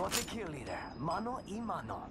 Got the kill leader. Mano y mano.